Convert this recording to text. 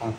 हाँ